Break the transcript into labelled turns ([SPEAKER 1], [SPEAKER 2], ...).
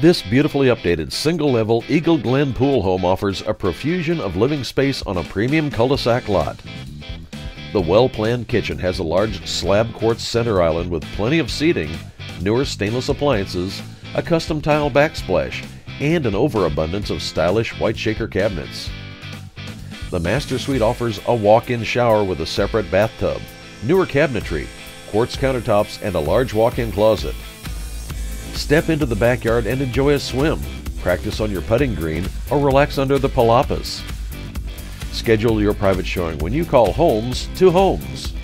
[SPEAKER 1] This beautifully updated single level Eagle Glen pool home offers a profusion of living space on a premium cul de sac lot. The well planned kitchen has a large slab quartz center island with plenty of seating, newer stainless appliances, a custom tile backsplash, and an overabundance of stylish white shaker cabinets. The master suite offers a walk-in shower with a separate bathtub, newer cabinetry, quartz countertops, and a large walk-in closet. Step into the backyard and enjoy a swim, practice on your putting green, or relax under the palapas. Schedule your private showing when you call Holmes to Homes.